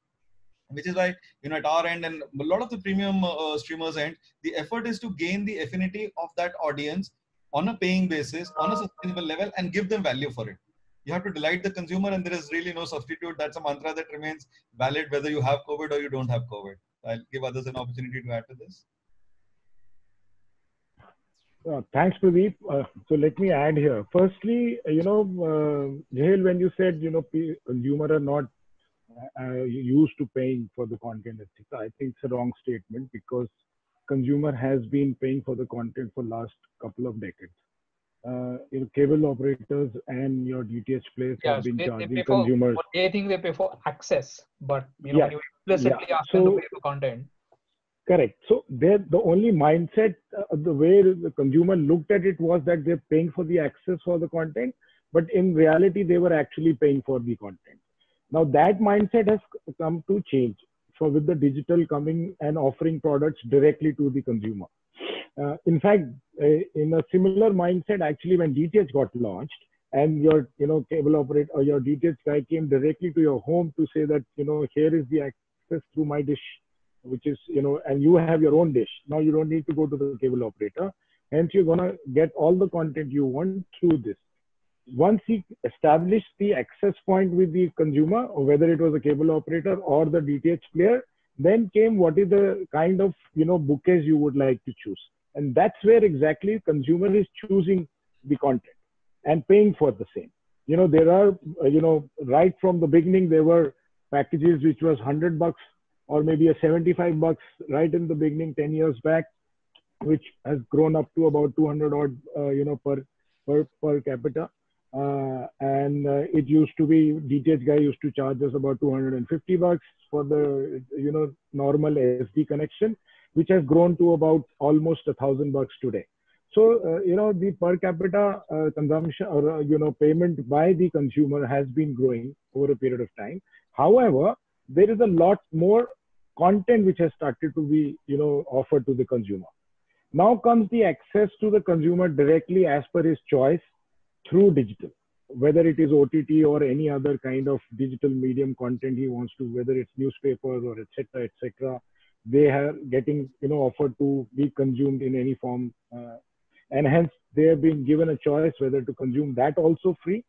which is why you know at our end and a lot of the premium uh, streamers end the effort is to gain the affinity of that audience on a paying basis on a sustainable level and give them value for it you have to delight the consumer and there is really no substitute that's a mantra that remains valid whether you have covid or you don't have covid i'll give others an opportunity to add to this uh, thanks, Pradeep. Uh, so let me add here. Firstly, you know, uh, when you said, you know, consumer are not uh, used to paying for the content, I think it's a wrong statement because consumer has been paying for the content for last couple of decades uh, you know, cable operators and your DTH players yeah, have been they, charging they consumers. For, they think they pay for access, but you know, yeah. when you implicitly yeah. ask so, them to pay for content. Correct. So the only mindset, uh, the way the consumer looked at it was that they're paying for the access for the content, but in reality, they were actually paying for the content. Now that mindset has come to change. So with the digital coming and offering products directly to the consumer. Uh, in fact, uh, in a similar mindset, actually, when DTH got launched, and your you know cable operator or your DTH guy came directly to your home to say that you know here is the access through my dish, which is you know, and you have your own dish. Now you don't need to go to the cable operator. Hence, you're gonna get all the content you want through this. Once he established the access point with the consumer, whether it was a cable operator or the DTH player, then came what is the kind of you know bouquets you would like to choose and that's where exactly consumer is choosing the content and paying for the same. You know there are uh, you know right from the beginning there were packages which was 100 bucks or maybe a 75 bucks right in the beginning 10 years back which has grown up to about 200 odd uh, you know per per per capita. Uh, and uh, it used to be DTH guy used to charge us about 250 bucks for the you know normal SD connection which has grown to about almost a thousand bucks today. So, uh, you know, the per capita uh, consumption or, uh, you know, payment by the consumer has been growing over a period of time. However, there is a lot more content which has started to be, you know, offered to the consumer. Now comes the access to the consumer directly as per his choice through digital, whether it is OTT or any other kind of digital medium content he wants to, whether it's newspapers or etc. etc. They are getting, you know, offered to be consumed in any form, uh, and hence they have been given a choice whether to consume that also free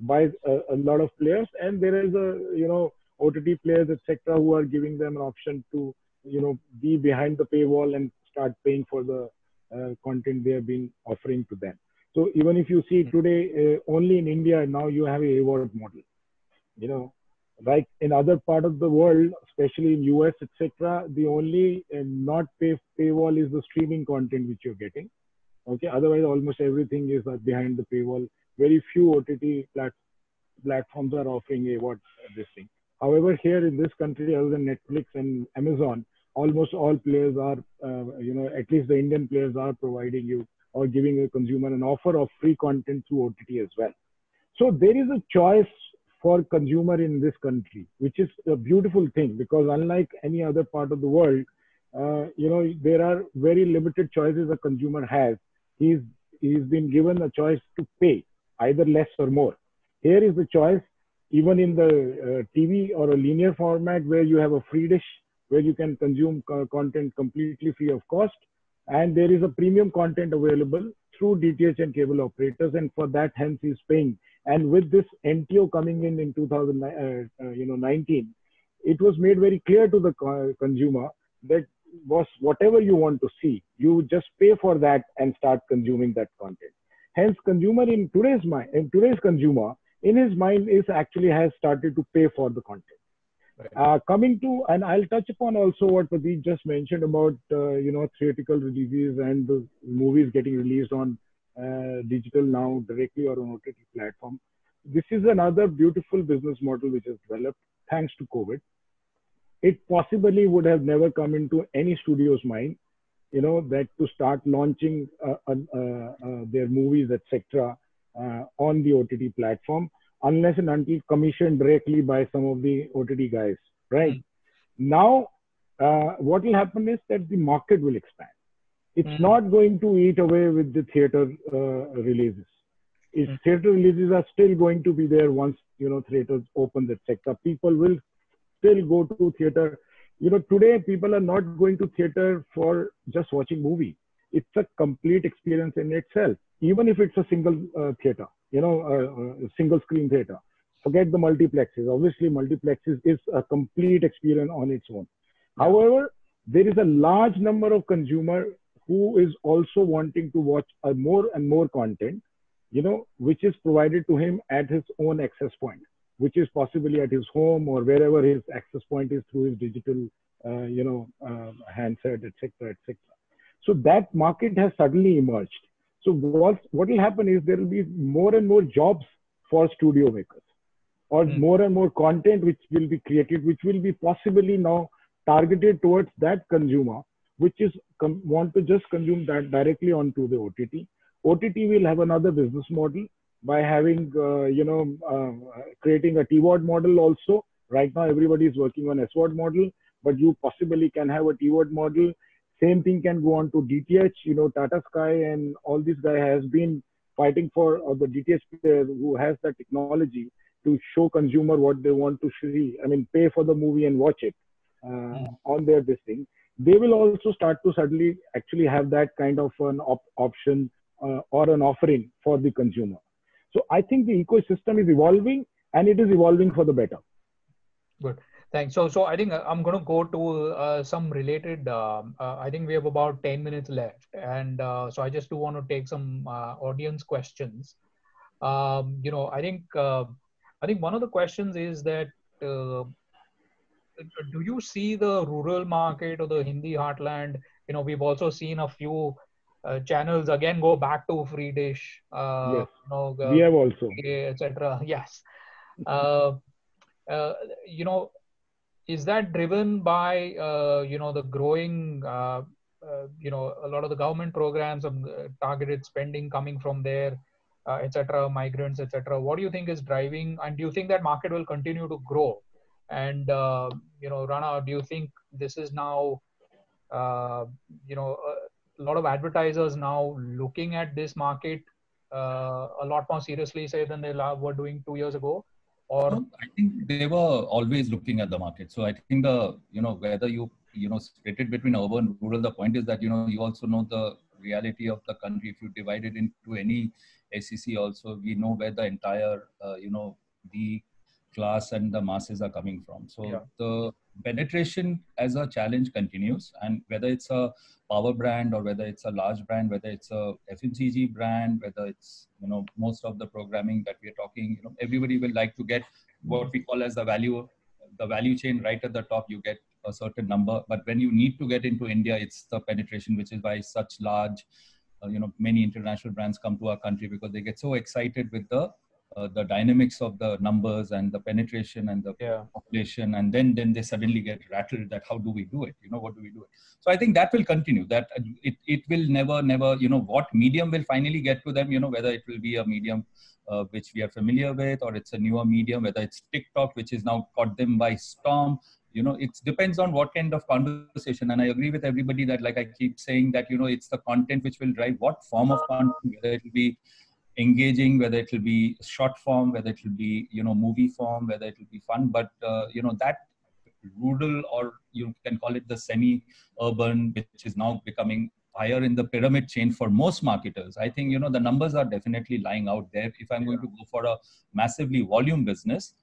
by a, a lot of players, and there is a, you know, OTT players, etc., who are giving them an option to, you know, be behind the paywall and start paying for the uh, content they have been offering to them. So even if you see today, uh, only in India now you have a AVOD model. You know, like in other part of the world, especially in US, etc., the only uh, not pay paywall is the streaming content which you're getting. Okay, otherwise almost everything is uh, behind the paywall. Very few OTT plat platforms are offering a what this thing. However, here in this country, other than Netflix and Amazon, almost all players are, uh, you know, at least the Indian players are providing you or giving a consumer an offer of free content through OTT as well. So there is a choice for consumer in this country, which is a beautiful thing because unlike any other part of the world, uh, you know, there are very limited choices a consumer has. He's he's been given a choice to pay either less or more. Here is the choice even in the uh, TV or a linear format where you have a free dish where you can consume co content completely free of cost. And there is a premium content available through DTH and cable operators. And for that, hence he's paying. And with this NTO coming in in 2000, uh, uh, you know, 19, it was made very clear to the co consumer that was whatever you want to see, you just pay for that and start consuming that content. Hence, consumer in today's mind, in today's consumer, in his mind is actually has started to pay for the content. Uh, coming to, and I'll touch upon also what Pradeep just mentioned about, uh, you know, theatrical releases and the movies getting released on digital now directly or on OTT platform. This is another beautiful business model which has developed thanks to COVID. It possibly would have never come into any studio's mind, you know, that to start launching uh, uh, uh, their movies, etc uh, on the OTT platform unless and until commissioned directly by some of the OTT guys, right? Mm. Now, uh, what will happen is that the market will expand. It's mm. not going to eat away with the theater uh, releases. If mm. theater releases are still going to be there once you know theaters opens, etc. People will still go to theater. You know, today people are not going to theater for just watching movie. It's a complete experience in itself even if it's a single uh, theater, you know, a, a single screen theater. Forget the multiplexes. Obviously, multiplexes is a complete experience on its own. However, there is a large number of consumer who is also wanting to watch a more and more content, you know, which is provided to him at his own access point, which is possibly at his home or wherever his access point is through his digital, uh, you know, uh, handset, etc., etc. So that market has suddenly emerged so what what will happen is there will be more and more jobs for studio makers, or mm. more and more content which will be created, which will be possibly now targeted towards that consumer, which is want to just consume that directly onto the OTT. OTT will have another business model by having uh, you know uh, creating a TVOD model also. Right now, everybody is working on SVOD model, but you possibly can have a TVOD model same thing can go on to DTH. You know, Tata Sky and all these guys has been fighting for or the DTH player who has the technology to show consumer what they want to see. I mean, pay for the movie and watch it uh, mm. on their this thing. They will also start to suddenly actually have that kind of an op option uh, or an offering for the consumer. So I think the ecosystem is evolving and it is evolving for the better. Good. Thanks. So, so I think uh, I'm going to go to uh, some related. Um, uh, I think we have about 10 minutes left, and uh, so I just do want to take some uh, audience questions. Um, you know, I think I think one of the questions is that do you see the rural market or the Hindi heartland? You know, we've also seen a few channels again go back to free dish. yes. You know, we have also, etc. Yes. you know, is that driven by uh, you know the growing uh, uh, you know a lot of the government programs of uh, targeted spending coming from there uh, etc migrants etc what do you think is driving and do you think that market will continue to grow And uh, you know, Rana, do you think this is now, uh, you know, a lot of advertisers now looking at this market uh, a lot more seriously, say, than they were doing two years ago? Or I think they were always looking at the market. So I think the you know whether you you know split it between urban and rural, the point is that you know you also know the reality of the country. If you divide it into any SEC, also we know where the entire uh, you know the class and the masses are coming from. So yeah. the penetration as a challenge continues, and whether it's a power brand or whether it's a large brand, whether it's a FMCG brand, whether it's you know most of the programming that we're talking, you know everybody will like to get what we call as the value the value chain right at the top. You get a certain number, but when you need to get into India, it's the penetration, which is why such large uh, you know many international brands come to our country because they get so excited with the uh, the dynamics of the numbers and the penetration and the yeah. population and then then they suddenly get rattled that how do we do it? You know what do we do it? So i think that will continue that uh, it, it will never never you know what medium will finally get to them you know whether it will be a medium uh, which we are familiar with or it's a newer medium whether it's tiktok which is now caught them by storm. You know it depends on what kind of conversation and i agree with everybody that like i keep saying that you know it's the content which will drive what form of content whether it will be engaging whether it will be short form whether it will be you know movie form whether it will be fun. But uh, you know that rural or you can call it the semi urban which is now becoming higher in the pyramid chain for most marketers i think you know the numbers are definitely lying out there. If i'm going to go for a massively volume business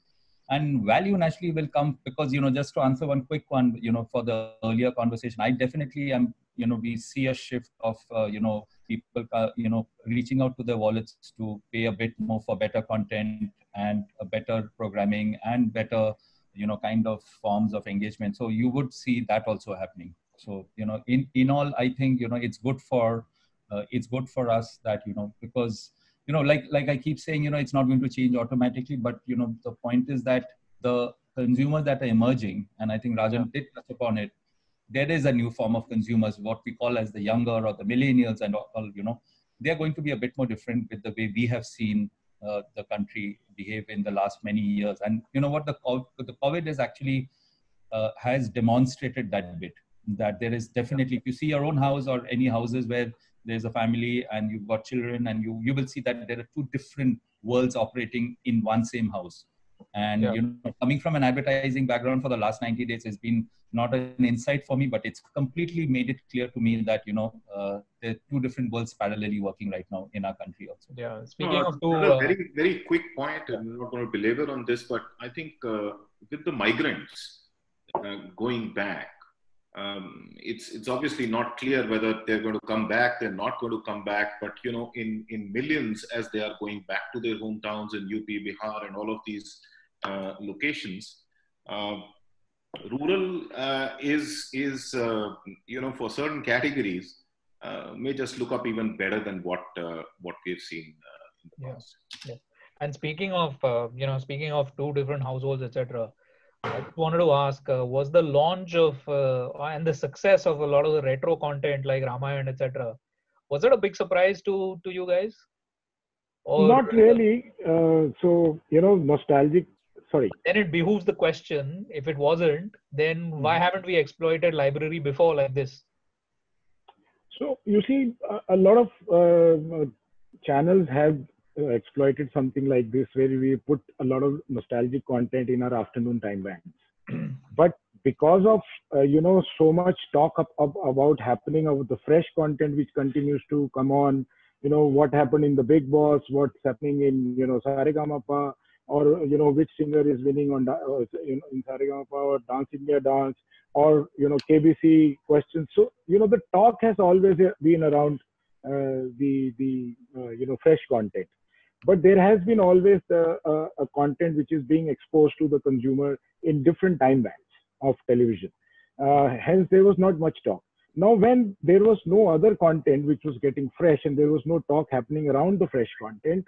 and value naturally will come because you know just to answer one quick one you know for the earlier conversation i definitely am you know we see a shift of uh, you know people you know reaching out to their wallets to pay a bit more for better content and a better programming and better you know kind of forms of engagement. So you would see that also happening. So you know in in all i think you know it's good for uh, it's good for us that you know because you know like like i keep saying you know it's not going to change automatically but you know the point is that the consumers that are emerging and i think rajan did touch upon it there is a new form of consumers, what we call as the younger or the millennials, and all, you know, they're going to be a bit more different with the way we have seen uh, the country behave in the last many years. And you know what, the the COVID is actually uh, has demonstrated that bit that there is definitely if you see your own house or any houses where there's a family and you've got children and you you will see that there are two different worlds operating in one same house and yeah. you know, coming from an advertising background for the last 90 days has been not an insight for me, but it's completely made it clear to me that you know uh, there are two different worlds parallelly working right now in our country also. Yeah. Speaking of two, uh, very very quick point, I'm not going to belabor on this, but I think uh, with the migrants uh, going back. Um, it's it's obviously not clear whether they're going to come back. They're not going to come back. But you know, in in millions as they are going back to their hometowns in UP, Bihar, and all of these uh, locations. Uh, rural uh, is is uh, you know for certain categories uh, may just look up even better than what uh, what we've seen in the past. Yeah. And speaking of you know speaking of two different households, etc. I wanted to ask: Was the launch of and the success of a lot of the retro content like Ramayana, etc. Was it a big surprise to to you guys? Or, Not really. so you know, nostalgic sorry then it behooves the question if it wasn't then mm-hmm. why haven't we exploited library before like this so you see a, a lot of uh, channels have uh, exploited something like this where we put a lot of nostalgic content in our afternoon time bands but because of uh, you know so much talk up, up, about happening of the fresh content which continues to come on you know what happened in the Bigg Boss what's happening in you know saregamapa or you know which singer is winning on uh, you know in Saregama or Dance India Dance or you know KBC questions. So you know the talk has always been around uh, the the uh, you know fresh content, but there has been always a, a, a, content which is being exposed to the consumer in different time bands of television. Uh, hence, there was not much talk. Now, when there was no other content which was getting fresh and there was no talk happening around the fresh content,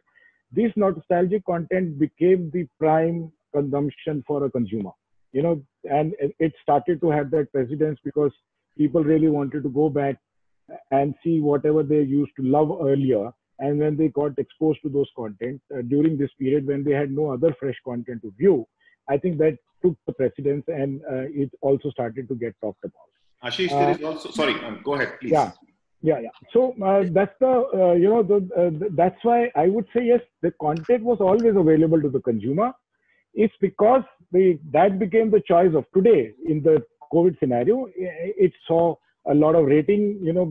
this nostalgic content became the prime consumption for a consumer you know and it started to have that precedence because people really wanted to go back and see whatever they used to love earlier and when they got exposed to those content uh, during this period when they had no other fresh content to view i think that took the precedence and uh, it also started to get talked about. Ashish, there is also sorry. Um, go ahead, please. Yeah, yeah, yeah. So that's the you know the, that's why I would say yes, the content was always available to the consumer. It's because the that became the choice of today in the COVID scenario. It saw a lot of rating, you know,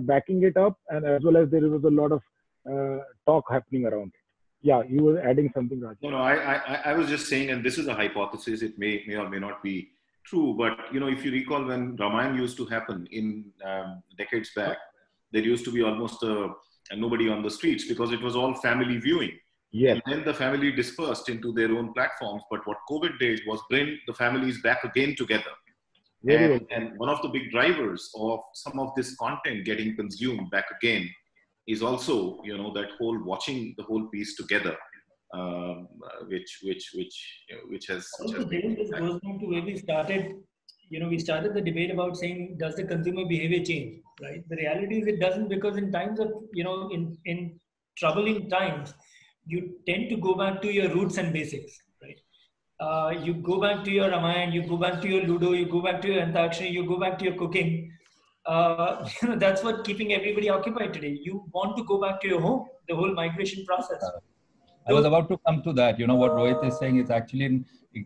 backing it up, and as well as there was a lot of uh, talk happening around it. Yeah, you were adding something, Raj. No, no, I, I, I was just saying, and this is a hypothesis. It may, may or may not be true, but you know, if you recall when Ramayana used to happen in um, decades back, there used to be almost a, a nobody on the streets because it was all family viewing. Yes. And then the family dispersed into their own platforms. But what COVID did was bring the families back again together. And, and, one of the big drivers of some of this content getting consumed back again is also, you know, that whole watching the whole piece together, um, which which which which has. Which has been this goes back to where we started. You know, we started the debate about saying, does the consumer behavior change? Right. The reality is, it doesn't because in times of you know, in in troubling times, you tend to go back to your roots and basics uh, you go back to your Ramayana, you go back to your Ludo, you go back to your Antakshari, you go back to your cooking. Uh, you know, that's what keeping everybody occupied today. You want to go back to your home, the whole migration process. I was about to come to that. You know, what Rohit is saying is actually, in,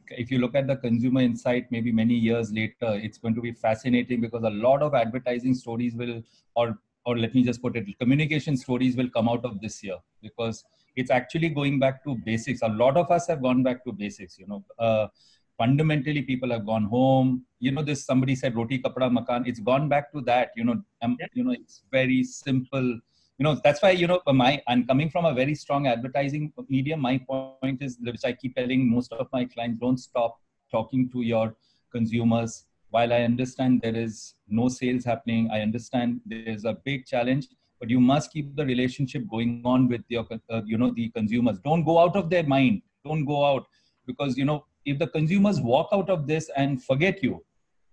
if you look at the consumer insight, maybe many years later, it's going to be fascinating because a lot of advertising stories will, or or let me just put it, communication stories will come out of this year because it's actually going back to basics. A lot of us have gone back to basics. You know, uh, fundamentally, people have gone home. You know, this somebody said roti kapda makan. It's gone back to that. You know, um, you know, it's very simple. You know, that's why you know my I'm coming from a very strong advertising medium. My point is, which I keep telling most of my clients, don't stop talking to your consumers. While I understand there is no sales happening, I understand there's a big challenge but you must keep the relationship going on with your uh, you know the consumers. Don't go out of their mind. Don't go out. Because you know if the consumers walk out of this and forget you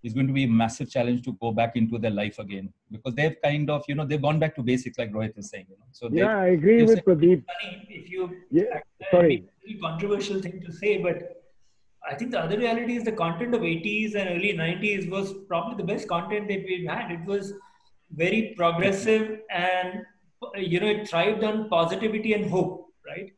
it's going to be a massive challenge to go back into their life again. Because they've kind of you know they've gone back to basics like Rohit is saying you know. So yeah I agree with Pradeep. If you yeah sorry. controversial thing to say but I think the other reality is the content of 80s and early 90s was probably the best content that we've had. It was very progressive and you know it thrived on positivity and hope right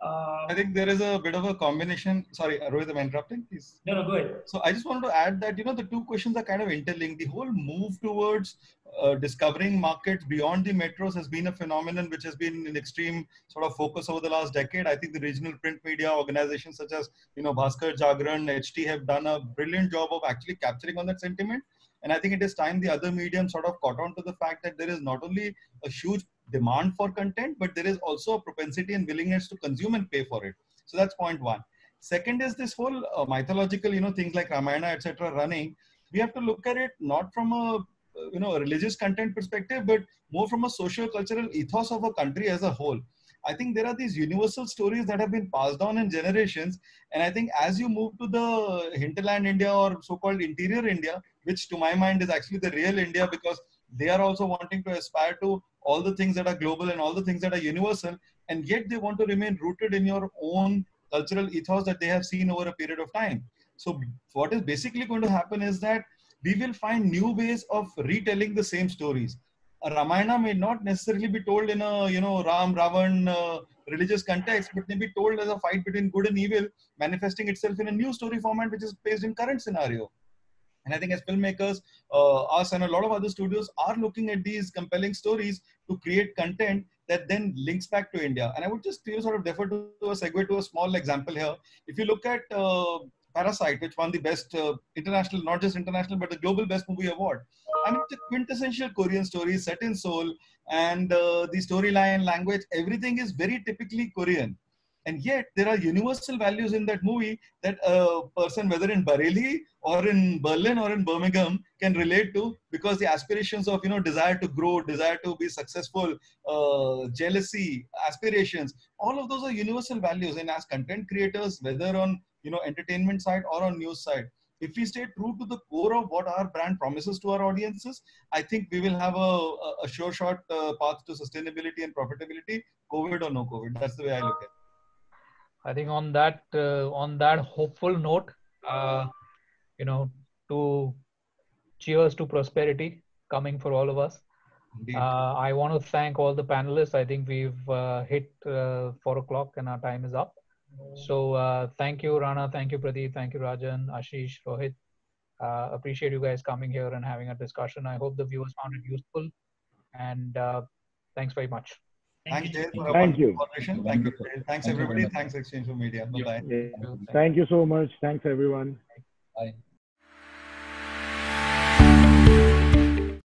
uh, I think there is a bit of a combination. Sorry, Rohit, am I interrupting? Please. No, no, go ahead. So I just wanted to add that you know the two questions are kind of interlinked. The whole move towards uh, discovering markets beyond the metros has been a phenomenon which has been in extreme sort of focus over the last decade. I think the regional print media organizations such as you know Bhaskar, Jagran, HT have done a brilliant job of actually capturing on that sentiment. And I think it is time the other medium sort of caught on to the fact that there is not only a huge demand for content, but there is also a propensity and willingness to consume and pay for it. So that's point one. Second is this whole uh, mythological, you know, things like Ramayana, etc. running. We have to look at it not from a you know a religious content perspective, but more from a social cultural ethos of a country as a whole. I think there are these universal stories that have been passed down in generations. And I think as you move to the hinterland India or so-called interior India, which to my mind is actually the real India because they are also wanting to aspire to all the things that are global and all the things that are universal. And yet they want to remain rooted in your own cultural ethos that they have seen over a period of time. So what is basically going to happen is that we will find new ways of retelling the same stories. A Ramayana may not necessarily be told in a you know Ram Ravan uh, religious context, but may be told as a fight between good and evil, manifesting itself in a new story format which is based in current scenario. And I think as filmmakers, uh, us and a lot of other studios are looking at these compelling stories to create content that then links back to India. And I would just you sort of defer to a segue to a small example here. If you look at uh, Parasite, which won the best uh, international, not just international, but the global best movie award. I mean, a quintessential Korean story set in Seoul, and uh, the storyline, language, everything is very typically Korean. And yet, there are universal values in that movie that a person, whether in Bareilly or in Berlin or in Birmingham, can relate to because the aspirations of, you know, desire to grow, desire to be successful, uh, jealousy, aspirations, all of those are universal values. And as content creators, whether on you know entertainment side or on news side if we stay true to the core of what our brand promises to our audiences i think we will have a, a sure shot uh, path to sustainability and profitability covid or no covid that's the way i look at it I think on that uh, on that hopeful note, uh, you know, to cheers to prosperity coming for all of us. Uh, I want to thank all the panelists. I think we've uh, hit uh, four o'clock and our time is up. So uh, thank you, Rana. Thank you, Pradeep. Thank you, Rajan, Ashish, Rohit. Uh, appreciate you guys coming here and having a discussion. I hope the viewers found it useful. And uh, thanks very much. Thank you. Jay, Thank you. Thank you. Thanks, Thank you everybody. very. Thanks, exchange4media. Bye bye. Yeah. Thank you so much. Thanks, everyone. Bye.